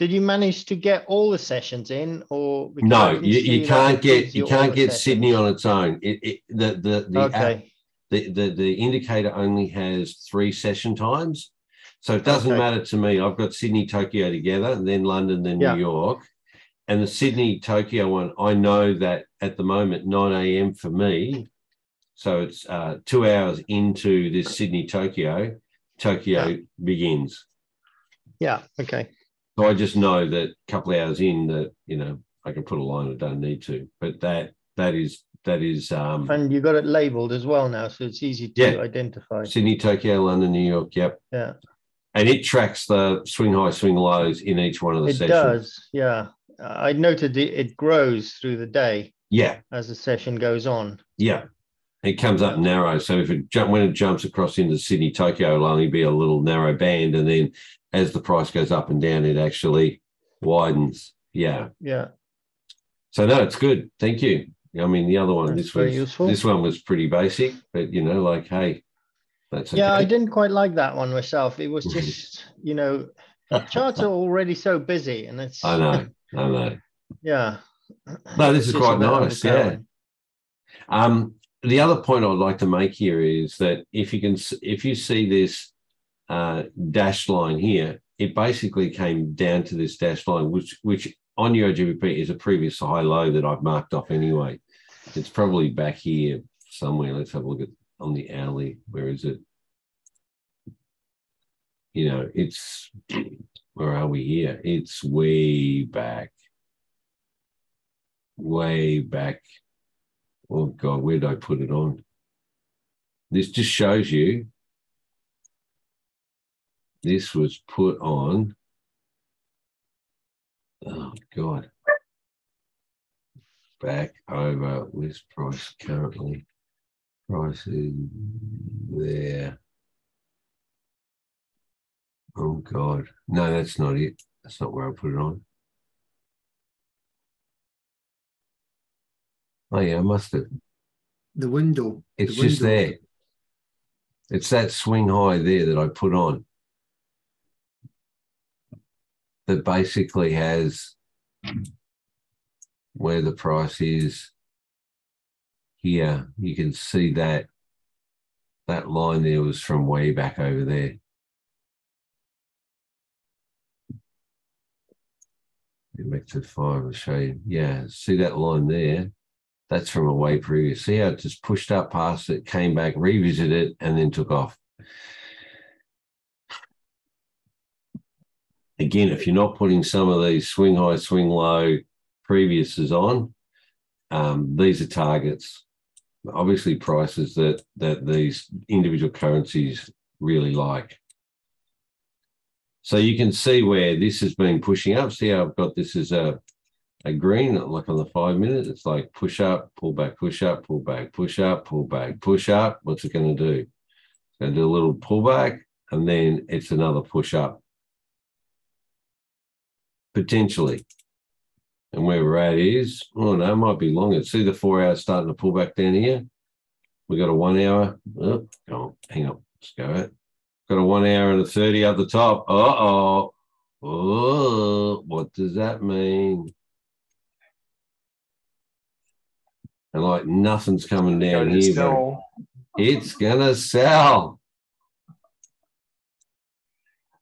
Speaker 5: Did you manage to get all the sessions in, or
Speaker 1: No, you, you can't get you can't get Sydney on its own. It, it the the the, app-
Speaker 5: Okay.
Speaker 1: the the the indicator only has three session times, so it doesn't
Speaker 5: Okay.
Speaker 1: matter to me. I've got Sydney Tokyo together, and then London, then
Speaker 5: Yeah.
Speaker 1: New York, and the Sydney Tokyo one. I know that at the moment nine a.m. for me, so it's uh, two hours into this Sydney Tokyo. Tokyo begins.
Speaker 5: Yeah. Okay.
Speaker 1: So I just know that a couple of hours in that you know I can put a line. I don't need to, but that that is that is um,
Speaker 5: And you got it labeled as well now, so it's easy to
Speaker 1: Yeah.
Speaker 5: identify.
Speaker 1: Sydney, Tokyo, London, New York. Yep.
Speaker 5: Yeah.
Speaker 1: And it tracks the swing high, swing lows in each one of the
Speaker 5: It
Speaker 1: sessions.
Speaker 5: It does. Yeah. I noted it, it grows through the day
Speaker 1: Yeah,
Speaker 5: as the session goes on.
Speaker 1: yeah. It comes up narrow. So if it jump when it jumps across into Sydney, Tokyo, it'll only be a little narrow band, and then as the price goes up and down, it actually widens. Yeah.
Speaker 5: Yeah.
Speaker 1: So no, it's good. Thank you. I mean, the other one,
Speaker 5: That's
Speaker 1: this was
Speaker 5: useful.
Speaker 1: this one was pretty basic, but you know, like, hey, that's okay.
Speaker 5: Yeah, I didn't quite like that one myself. It was just, you know, charts are already so busy, and it's.
Speaker 1: I know, I know.
Speaker 5: Yeah.
Speaker 1: No, this
Speaker 5: It's
Speaker 1: is quite nice, yeah. Um, the other point I'd like to make here is that if you can, if you see this uh, dashed line here, it basically came down to this dashed line, which which on your GBP is a previous high low that I've marked off anyway. It's probably back here somewhere. Let's have a look at on the alley. Where is it? You know, it's where are we here? It's way back, way back Oh God, where did I put it on? This just shows you this was put on. Oh God. Back over this price currently. Price is there. Oh God. No, that's not it. That's not where I put it on. Oh yeah, I must have.
Speaker 2: The window.
Speaker 1: It's
Speaker 2: the
Speaker 1: just
Speaker 2: window.
Speaker 1: there. It's that swing high there that I put on that basically has where the price is here. You can see that that line there was from way back over there. Get back to five, I'll show you. Yeah, see that line there? That's from a way previous. See how it just pushed up past it, came back, revisited it, and then took off. Again, if you're not putting some of these swing high, swing low previouses on, um, these are targets. Obviously, prices that that these individual currencies really like. So you can see where this has been pushing up. See how I've got this as a a green, like on the five minute, it's like push up, pull back, push up, pull back, push up, pull back, push up. What's it going to do? It's going to do a little pullback and then it's another push up. Potentially. And where we're at is, oh no, it might be longer. See the four hours starting to pull back down here. We got a one hour. Oh, go on, hang on. Let's go out. Got a one hour and a 30 at the top. Uh oh. Oh, what does that mean? And like nothing's coming down here.
Speaker 4: still-
Speaker 1: It's gonna sell.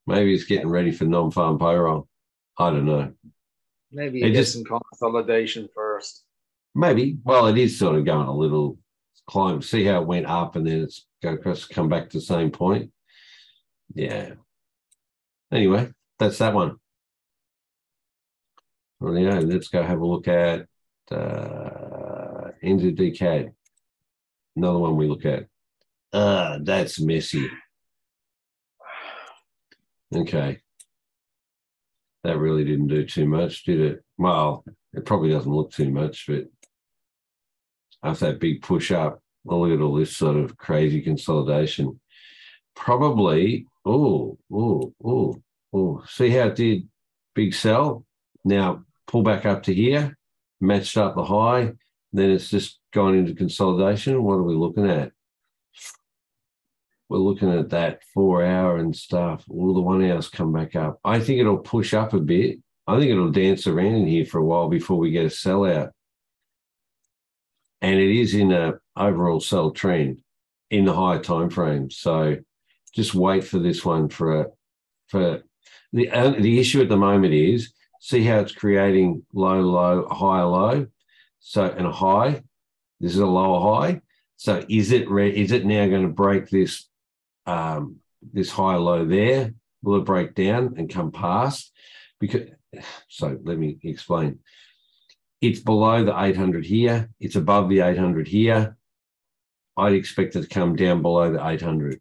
Speaker 1: Maybe it's getting ready for non-farm payroll. I don't know.
Speaker 4: Maybe you
Speaker 1: just-
Speaker 4: some consolidation first.
Speaker 1: Maybe. Well, it is sort of going a little climb. See how it went up and then it's go across, come back to the same point. Yeah. Anyway, that's that one. Well, yeah, let's go have a look at uh, NZD CAD. Another one we look at. Ah, that's messy. Okay. That really didn't do too much, did it? Well, it probably doesn't look too much, but after that big push up, look at all this sort of crazy consolidation. Probably, oh, oh, oh, oh, see how it did big sell? Now pull back up to here, matched up the high, then it's just gone into consolidation. What are we looking at? We're looking at that four hour and stuff. All the one hours come back up. I think it'll push up a bit. I think it'll dance around in here for a while before we get a sellout. And it is in a overall sell trend in the higher time frame. So just wait for this one for a for the uh, the issue at the moment is see how it's creating low low high low so and a high this is a lower high so is it re- is it now going to break this um this high low there will it break down and come past because so let me explain it's below the 800 here it's above the 800 here i'd expect it to come down below the 800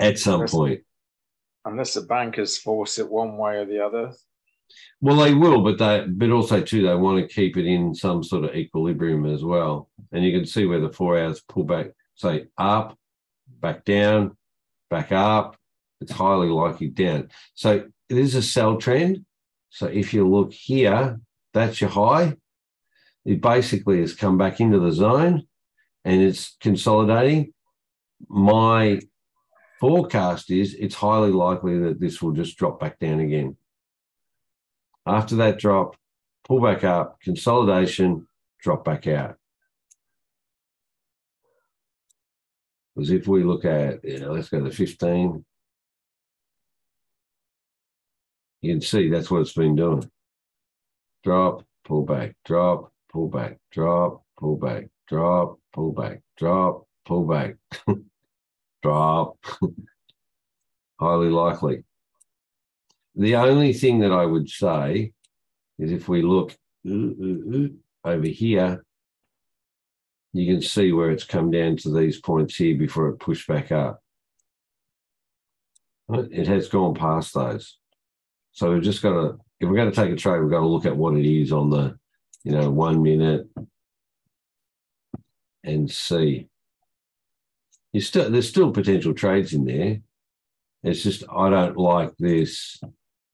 Speaker 1: at some
Speaker 4: Yes.
Speaker 1: point
Speaker 4: Unless the bankers force it one way or the other.
Speaker 1: Well, they will, but they but also too they want to keep it in some sort of equilibrium as well. And you can see where the four hours pull say up, back down, back up. It's highly likely down. So it is a sell trend. So if you look here, that's your high. It basically has come back into the zone and it's consolidating. My forecast is it's highly likely that this will just drop back down again. After that drop, pull back up, consolidation, drop back out. Because if we look at, you know, let's go to 15, you can see that's what it's been doing. Drop, pull back, drop, pull back, drop, pull back, drop, pull back, drop, pull back, drop. Highly likely. The only thing that I would say is if we look over here, you can see where it's come down to these points here before it pushed back up. Uh, it has gone past those. So we've just got to, if we're going to take a trade, we've got to look at what it is on the, you know, one minute and see. You still, there's still potential trades in there. It's just I don't like this.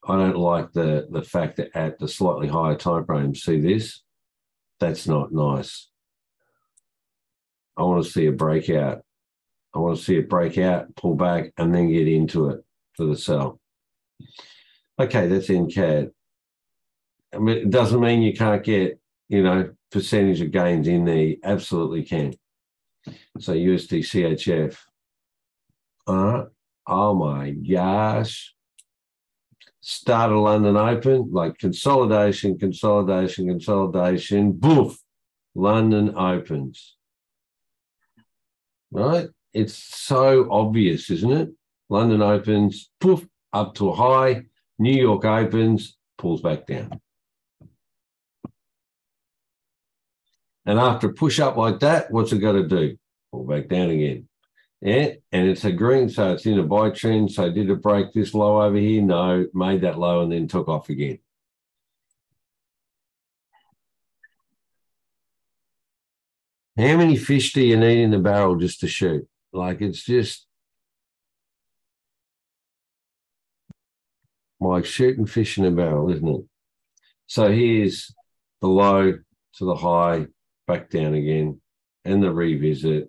Speaker 1: I don't like the the fact that at the slightly higher time frame, see this? That's not nice. I want to see a breakout. I want to see it break out, pull back, and then get into it for the sell. Okay, that's in CAD. I mean, it doesn't mean you can't get, you know, percentage of gains in there. You absolutely can. So USD CHF. Uh, oh my gosh. Started London Open, like consolidation, consolidation, consolidation, boof, London opens. Right? It's so obvious, isn't it? London opens, poof, up to a high. New York opens, pulls back down. And after a push up like that, what's it got to do? Pull back down again. Yeah, and it's a green, so it's in a buy trend. So did it break this low over here? No, made that low and then took off again. How many fish do you need in the barrel just to shoot? Like it's just like shooting fish in a barrel, isn't it? So here's the low to the high, back down again, and the revisit.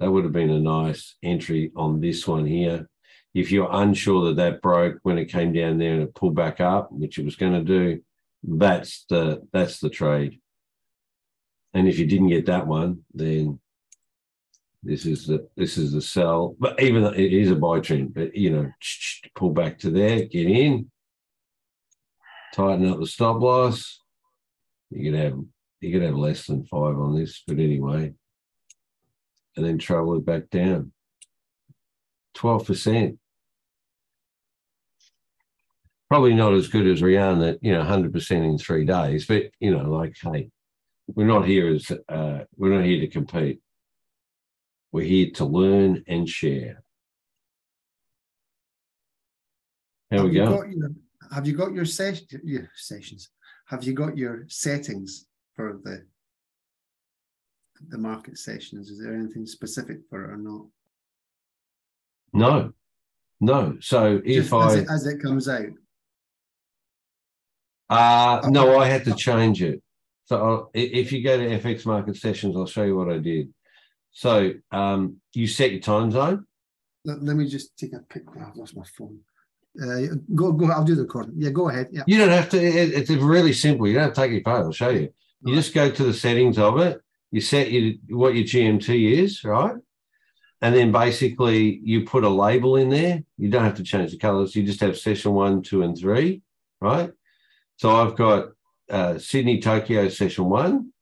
Speaker 1: That would have been a nice entry on this one here. If you're unsure that that broke when it came down there and it pulled back up, which it was going to do, that's the that's the trade. And if you didn't get that one, then this is the this is the sell. But even though it is a buy trend, but you know, pull back to there, get in, tighten up the stop loss. You could have you could have less than five on this, but anyway, and then travel it back down. Twelve percent. Probably not as good as Rian that you know, hundred percent in three days, but you know, like hey, we're not here as uh, we're not here to compete. We're here to learn and share. How we go?
Speaker 2: have you got your, ses- your sessions? Have you got your settings for the the market sessions? Is there anything specific for it or not?
Speaker 1: No, no. So if
Speaker 2: Just
Speaker 1: I
Speaker 2: as it, as it comes out,
Speaker 1: uh no, I had to change it. So I'll- if you go to FX market sessions, I'll show you what I did. So um you set your time zone.
Speaker 2: let, let me just take a pic. oh, I've lost my phone. Uh, go, go. I'll do the recording. Yeah, go ahead. Yeah.
Speaker 1: You don't have to. It, it's really simple. You don't have to take your phone. I'll show you. You just go to the settings of it. You set your what your GMT is, right? And then basically you put a label in there. You don't have to change the colors. You just have session one, two, and three, right? So I've got uh, Sydney Tokyo session one,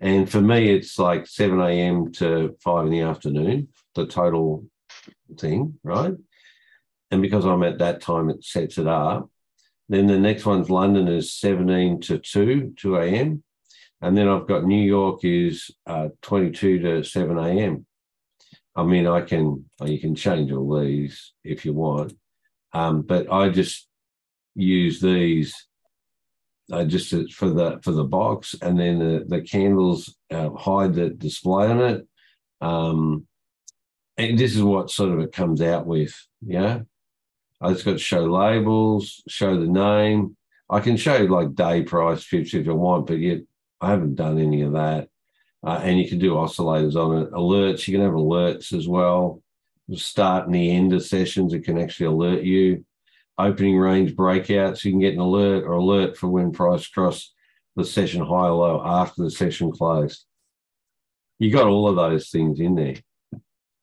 Speaker 1: and for me it's like seven a.m. to five in the afternoon. The total thing, right? And because I'm at that time, it sets it up. Then the next one's London is 17 to 2, 2 a.m. And then I've got New York is uh, 22 to 7 a.m. I mean, I can, you can change all these if you want. Um, but I just use these uh, just to, for the for the box, and then the, the candles uh, hide the display on it. Um, and this is what sort of it comes out with, yeah. I just got to show labels, show the name. I can show like day price pips if I want, but yet I haven't done any of that. Uh, and you can do oscillators on it. Alerts, you can have alerts as well. Start and the end of sessions, it can actually alert you. Opening range breakouts, you can get an alert or alert for when price cross the session high or low after the session closed. You got all of those things in there.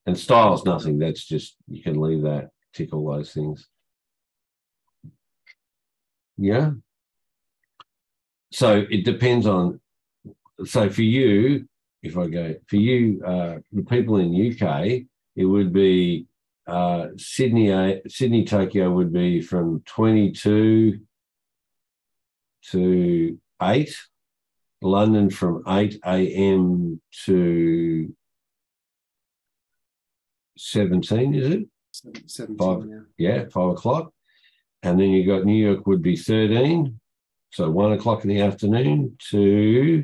Speaker 1: And style's nothing. That's just you can leave that tick all those things. Yeah. So it depends on. So for you, if I go for you, uh, the people in UK, it would be uh, Sydney. Uh, Sydney Tokyo would be from twenty two to eight. London from eight a.m. to seventeen. Is it?
Speaker 2: Seventeen.
Speaker 1: Five.
Speaker 2: Yeah.
Speaker 1: yeah, five o'clock. And then you got New York would be 13. So one o'clock in the afternoon to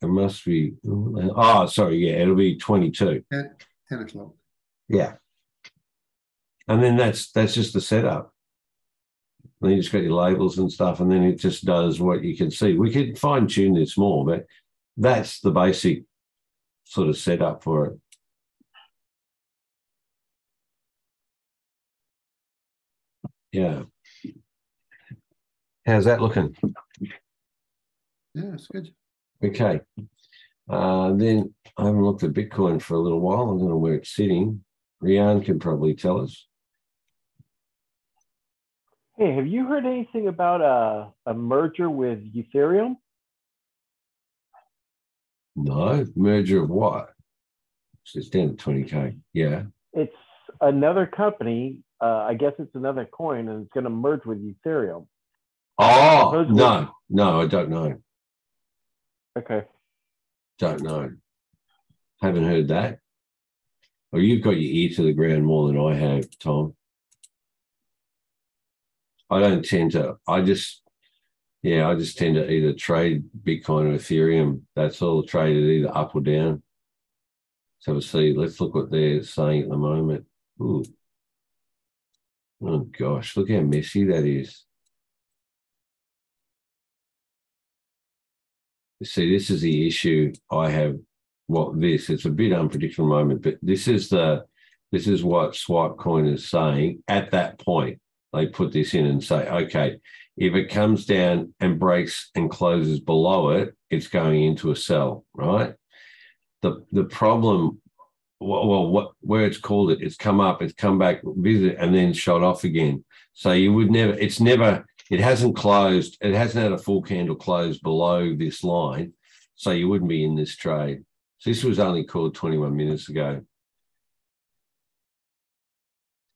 Speaker 1: it must be oh sorry, yeah, it'll be 22.
Speaker 2: 10, 10 o'clock.
Speaker 1: Yeah. And then that's that's just the setup. Then you just got your labels and stuff, and then it just does what you can see. We could fine tune this more, but that's the basic sort of setup for it. Yeah. How's that looking?
Speaker 2: Yeah, it's good.
Speaker 1: Okay. Uh, then I haven't looked at Bitcoin for a little while. I don't know where it's sitting. Rian can probably tell us.
Speaker 3: Hey, have you heard anything about a, a merger with Ethereum?
Speaker 1: No, merger of what? It's down to 20K. Yeah.
Speaker 3: It's another company. Uh, I guess it's another coin, and it's going to merge with Ethereum.
Speaker 1: Oh, no, no, I don't know.
Speaker 3: Okay.
Speaker 1: Don't know. Haven't heard that. Well, you've got your ear to the ground more than I have, Tom. I don't tend to, I just, yeah, I just tend to either trade Bitcoin or Ethereum. That's all traded either up or down. So we'll see. Let's look what they're saying at the moment. Ooh. Oh gosh, look how messy that is. See, this is the issue I have. What this? It's a bit unpredictable moment, but this is the this is what Swipe Coin is saying. At that point, they put this in and say, okay, if it comes down and breaks and closes below it, it's going into a sell, right? The the problem, well, what where it's called it, it's come up, it's come back, visit, and then shot off again. So you would never, it's never, it hasn't closed, it hasn't had a full candle close below this line. So you wouldn't be in this trade. So this was only called 21 minutes ago.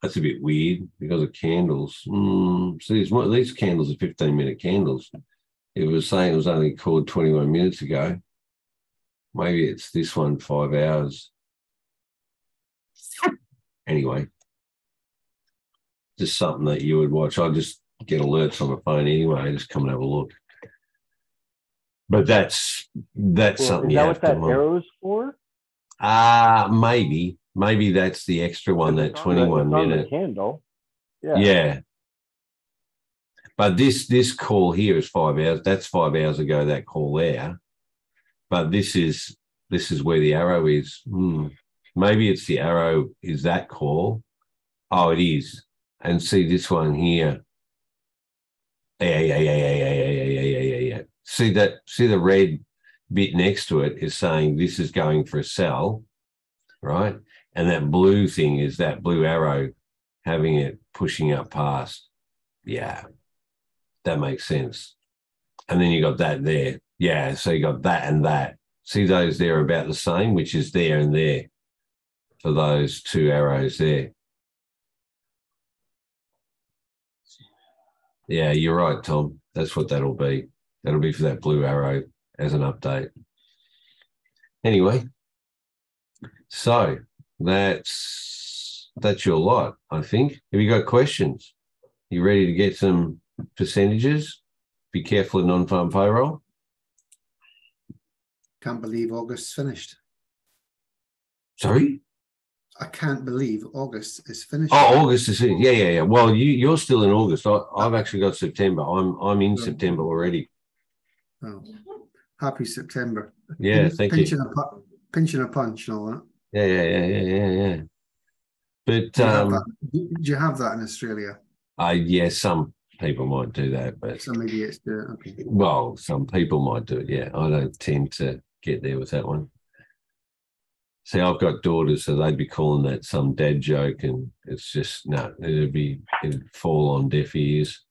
Speaker 1: That's a bit weird because of candles. Mm, so these, these candles are 15 minute candles. It was saying it was only called 21 minutes ago. Maybe it's this one, five hours. Anyway, just something that you would watch. I just get alerts on the phone anyway. Just come and have a look. But that's that's
Speaker 3: Well,
Speaker 1: something
Speaker 3: is that what that arrow's for?
Speaker 1: Ah, maybe, maybe that's the extra one. That
Speaker 3: It's the-
Speaker 1: twenty-one
Speaker 3: the
Speaker 1: minute.
Speaker 3: Candle. Yeah.
Speaker 1: Yeah. But this this call here is five hours. That's five hours ago. That call there. But this is this is where the arrow is. Hmm. Maybe it's the arrow is that call. Oh, it is. And see this one here. Yeah, yeah, yeah, yeah, yeah, yeah, yeah, yeah, yeah, yeah. See that? See the red bit next to it is saying this is going for a sell, right? And that blue thing is that blue arrow having it pushing up past. Yeah, that makes sense. And then you got that there. Yeah, so you got that and that. See those there about the same, which is there and there for those two arrows there. Yeah, you're right, Tom. That's what that'll be. That'll be for that blue arrow as an update. Anyway, so that's that's your lot, I think. Have you got questions? You ready to get some percentages? Be careful of non-farm payroll.
Speaker 2: Can't believe August's finished.
Speaker 1: Sorry.
Speaker 2: I can't believe August is finished.
Speaker 1: Oh, August is yeah, yeah, yeah. Well, you you're still in August. I, I've actually got September. I'm I'm in September already.
Speaker 2: Oh, happy September.
Speaker 1: Yeah,
Speaker 2: Pin-
Speaker 1: thank you.
Speaker 2: pinching A, pinching a punch and all that.
Speaker 1: Yeah, yeah, yeah, yeah, yeah, yeah. But
Speaker 2: Do you, have
Speaker 1: um,
Speaker 2: that? do you have that in Australia?
Speaker 1: I yeah, some people might do that, but
Speaker 2: Some idiots do it. Okay.
Speaker 1: well, some people might do it. Yeah, I don't tend to get there with that one. See, I've got daughters, so they'd be calling that some dad joke, and it's just no, it'd be it'd fall on deaf ears.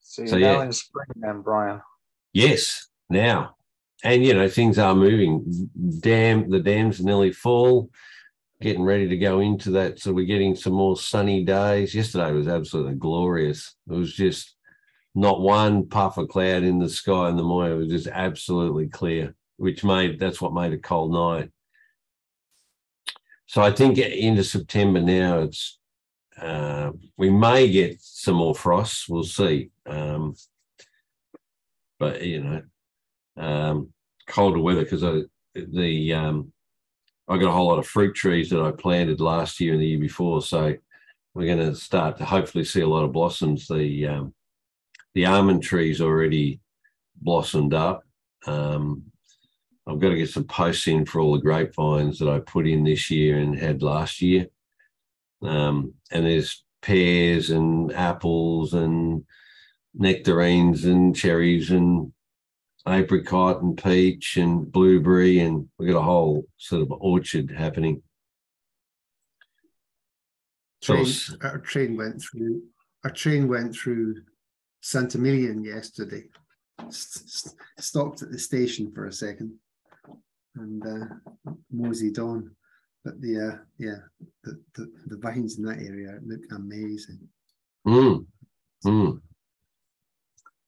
Speaker 4: So you're
Speaker 1: So,
Speaker 4: now
Speaker 1: yeah.
Speaker 4: in spring then, Brian.
Speaker 1: Yes, now, and you know things are moving. Dam, the dam's nearly full. Getting ready to go into that, so we're getting some more sunny days. Yesterday was absolutely glorious. It was just not one puff of cloud in the sky in the morning. It was just absolutely clear, which made that's what made a cold night. So I think into September now, it's uh, we may get some more frosts. We'll see. Um, but you know, um, colder weather because I the um, I got a whole lot of fruit trees that I planted last year and the year before, so we're going to start to hopefully see a lot of blossoms. The um, the almond trees already blossomed up. Um, I've got to get some posts in for all the grapevines that I put in this year and had last year. Um, and there's pears and apples and nectarines and cherries and apricot and peach and blueberry and we've got a whole sort of orchard happening. So
Speaker 2: Train,
Speaker 1: s-
Speaker 2: our train went through. a train went through Santa yesterday. S- s- stopped at the station for a second, and uh, moseyed on. But the uh, yeah, the, the the vines in that area look amazing.
Speaker 1: Mm, mm.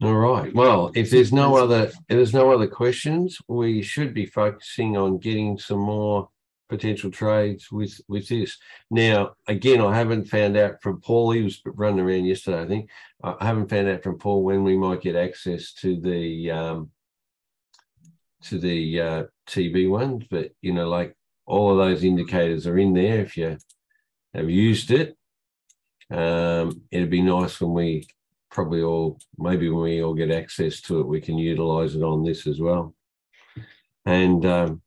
Speaker 1: All right. Well, if there's no other if there's no other questions, we should be focusing on getting some more potential trades with with this. Now, again, I haven't found out from Paul. He was running around yesterday, I think. I I haven't found out from Paul when we might get access to the um to the uh TV ones, but you know, like all of those indicators are in there if you have used it. Um, it'd be nice when we probably all, maybe when we all get access to it, we can utilize it on this as well. And um,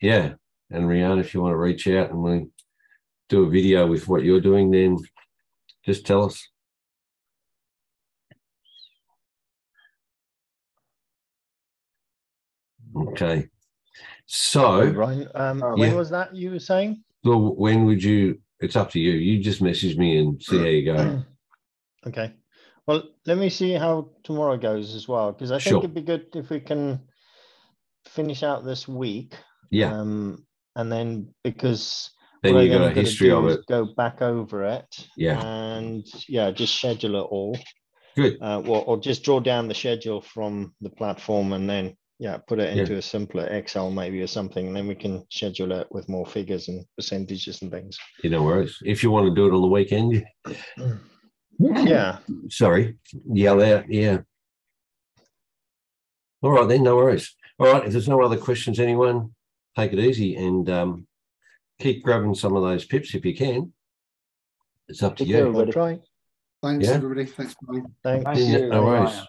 Speaker 1: yeah, and Rihanna, if you want to reach out and we do a video with what you're doing, then just tell us. Okay. So,
Speaker 5: Ryan, um,
Speaker 4: Oh,
Speaker 5: when
Speaker 1: yeah.
Speaker 5: was that you were saying?
Speaker 1: well, when would you? It's up to you. You just message me and see how you go.
Speaker 5: Okay. Well, let me see how tomorrow goes as well, because I
Speaker 1: Sure.
Speaker 5: think it'd be good if we can finish out this week.
Speaker 1: Yeah.
Speaker 5: Um, and then because
Speaker 1: Then you got a history of it.
Speaker 5: Go back over it.
Speaker 1: Yeah.
Speaker 5: And yeah, just schedule it all.
Speaker 1: Good.
Speaker 5: Uh, or, or just draw down the schedule from the platform and then, yeah, put it
Speaker 1: Yeah.
Speaker 5: into a simpler Excel maybe or something, and then we can schedule it with more figures and percentages and things.
Speaker 1: You know worries. If you want to do it on the weekend,
Speaker 5: Yeah,
Speaker 1: sorry, yell out. Yeah. All right then, no worries. All right, if there's no other questions, anyone, take it easy and um, keep grabbing some of those pips if you can. It's up to
Speaker 3: Take
Speaker 1: you.
Speaker 3: care,
Speaker 5: we'll
Speaker 3: everybody.
Speaker 5: try.
Speaker 2: Thanks,
Speaker 1: Yeah.
Speaker 2: everybody. Thanks, Brian.
Speaker 5: Thanks.
Speaker 4: Thank
Speaker 1: Yeah,
Speaker 4: you,
Speaker 1: no worries.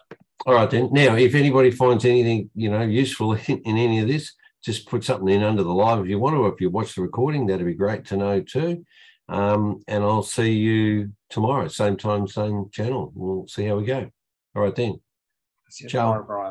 Speaker 1: All right then. Now, if anybody finds anything you know useful in, in any of this, just put something in under the live if you want to. or If you watch the recording, that'd be great to know too. Um, and I'll see you tomorrow, same time, same channel. We'll see how we go. All right then. Ciao.
Speaker 4: tomorrow, Brian.